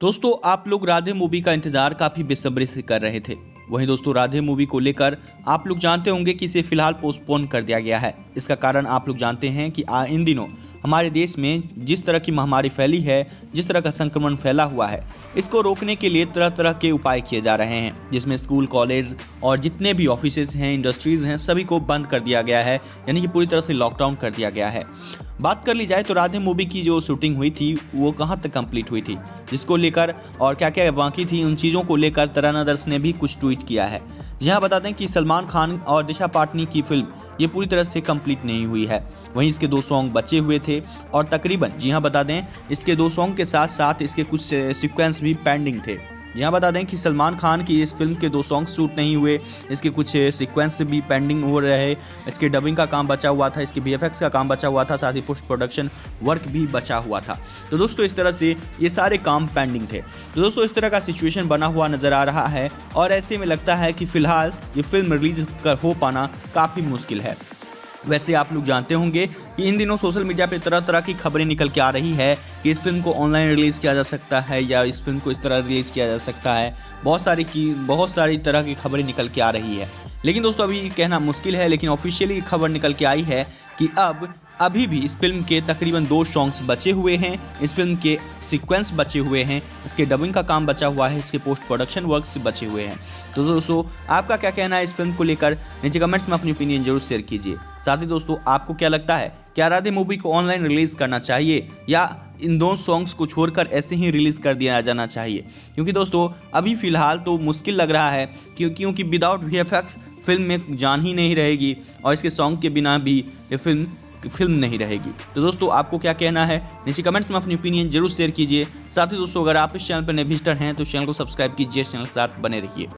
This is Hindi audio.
दोस्तों आप लोग राधे मूवी का इंतज़ार काफ़ी बेसब्री से कर रहे थे। वहीं दोस्तों राधे मूवी को लेकर आप लोग जानते होंगे कि इसे फ़िलहाल पोस्टपोन कर दिया गया है। इसका कारण आप लोग जानते हैं कि आ, इन दिनों हमारे देश में जिस तरह की महामारी फैली है जिस तरह का संक्रमण फैला हुआ है इसको रोकने के लिए तरह तरह के उपाय किए जा रहे हैं जिसमें स्कूल कॉलेज और जितने भी ऑफ़िस हैं इंडस्ट्रीज़ हैं सभी को बंद कर दिया गया है यानी कि पूरी तरह से लॉकडाउन कर दिया गया है। बात कर ली जाए तो राधे मूवी की जो शूटिंग हुई थी वो कहाँ तक कंप्लीट हुई थी? जिसको लेकर और क्या क्या बाकी थी उन चीज़ों को लेकर तराना दर्श ने भी कुछ ट्वीट किया है। जहाँ बता दें कि सलमान खान और दिशा पाटनी की फ़िल्म ये पूरी तरह से कंप्लीट नहीं हुई है। वहीं इसके दो सॉन्ग बचे हुए थे और तकरीबन, जी हाँ बता दें, इसके दो सॉन्ग के साथ साथ इसके कुछ सिक्वेंस भी पेंडिंग थे। यहाँ बता दें कि सलमान खान की इस फ़िल्म के दो सॉन्ग शूट नहीं हुए, इसके कुछ सीक्वेंस भी पेंडिंग हो रहे, इसके डबिंग का काम बचा हुआ था, इसके बी का काम बचा हुआ था, साथ ही पोस्ट प्रोडक्शन वर्क भी बचा हुआ था। तो दोस्तों, इस तरह से ये सारे काम पेंडिंग थे। तो दोस्तों, इस तरह का सिचुएशन बना हुआ नज़र आ रहा है, और ऐसे में लगता है कि फ़िलहाल ये फ़िल्म रिलीज़ कर हो पाना काफ़ी मुश्किल है। वैसे आप लोग जानते होंगे कि इन दिनों सोशल मीडिया पे तरह तरह की खबरें निकल के आ रही है कि इस फ़िल्म को ऑनलाइन रिलीज़ किया जा सकता है या इस फ़िल्म को इस तरह रिलीज़ किया जा सकता है। बहुत सारी की, बहुत सारी तरह की खबरें निकल के आ रही है। लेकिन दोस्तों, अभी कहना मुश्किल है, लेकिन ऑफिशियली खबर निकल के आई है कि अब अभी भी इस फ़िल्म के तकरीबन दो सॉन्ग्स बचे हुए हैं। इस फ़िल्म के सीक्वेंस बचे हुए हैं। इसके डबिंग का काम बचा हुआ है। इसके पोस्ट प्रोडक्शन वर्क्स बचे हुए हैं। तो दोस्तों, आपका क्या कहना है इस फ़िल्म को लेकर? नीचे कमेंट्स में अपनी ओपिनियन ज़रूर शेयर कीजिए। साथ ही दोस्तों, आपको क्या लगता है, क्या राधे मूवी को ऑनलाइन रिलीज़ करना चाहिए? या इन दोनों सॉन्ग्स को छोड़कर ऐसे ही रिलीज़ कर दिया जाना चाहिए? क्योंकि दोस्तों, अभी फ़िलहाल तो मुश्किल लग रहा है क्यों क्योंकि विदाउट वी फ़िल्म में जान ही नहीं रहेगी। और इसके सॉन्ग के बिना भी ये फ़िल्म फ़िल्म नहीं रहेगी। तो दोस्तों, आपको क्या कहना है? नीचे कमेंट्स में अपनी ओपिनियन ज़रूर शेयर कीजिए। साथ ही दोस्तों, अगर आप इस चैनल पर नए विजिटर हैं तो चैनल को सब्सक्राइब कीजिए चैनल के साथ बने रहिए।